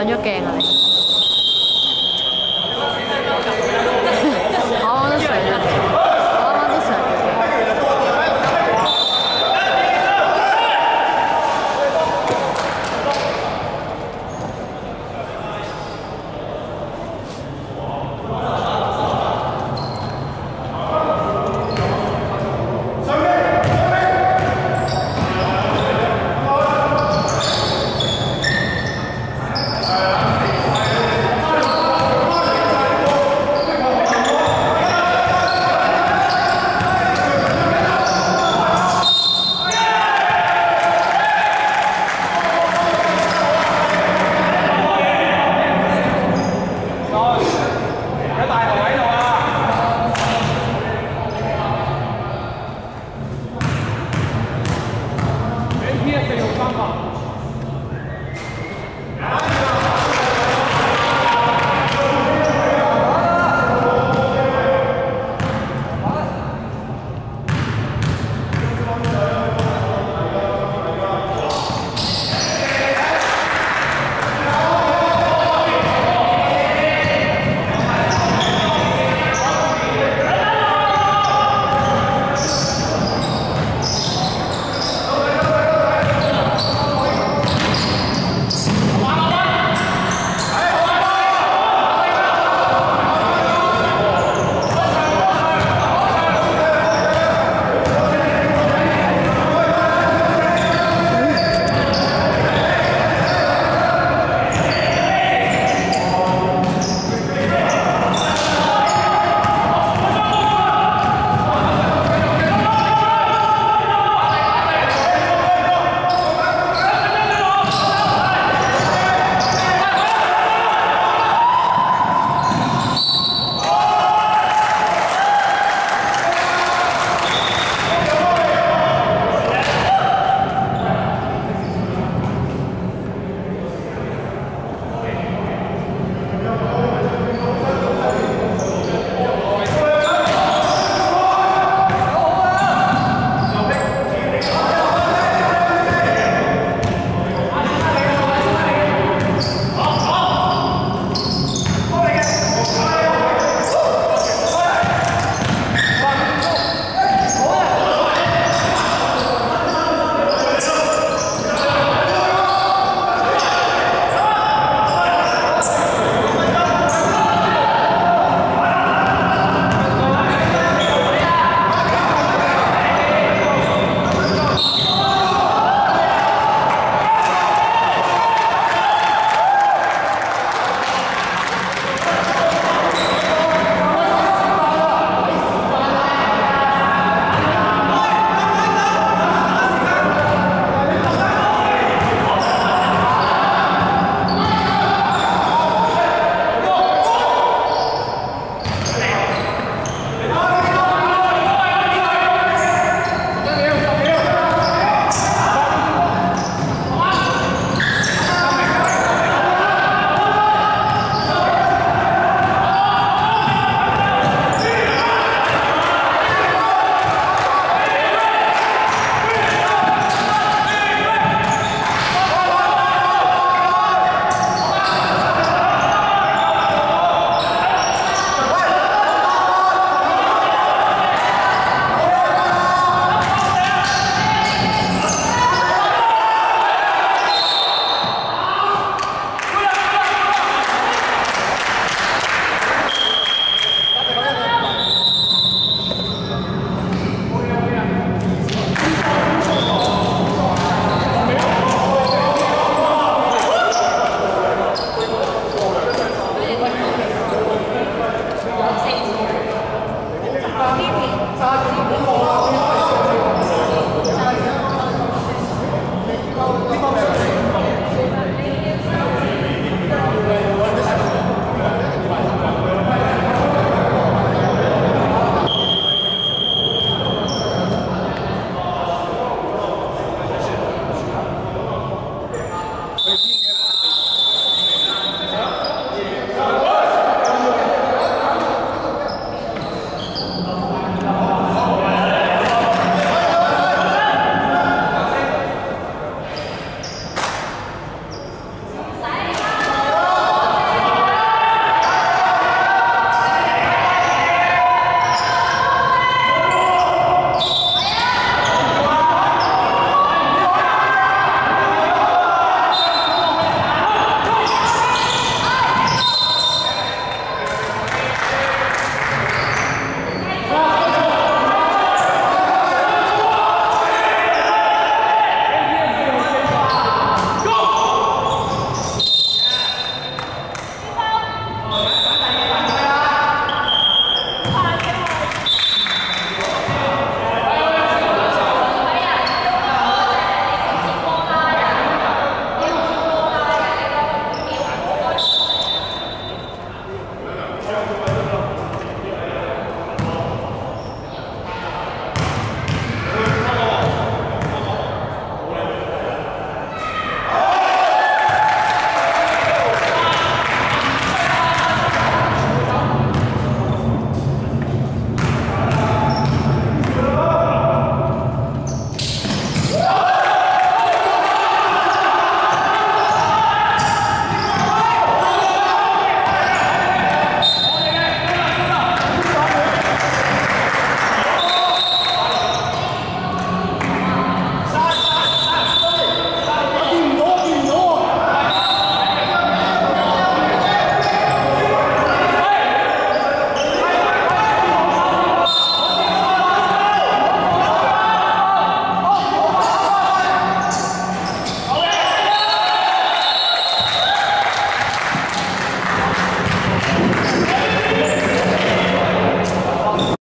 años que es.